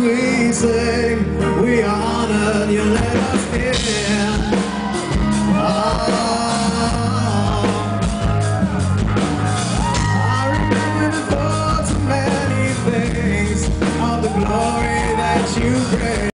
we sing, we are honored you let us in. Oh. Ah. I remember the thoughts of many things, of the glory that you bring.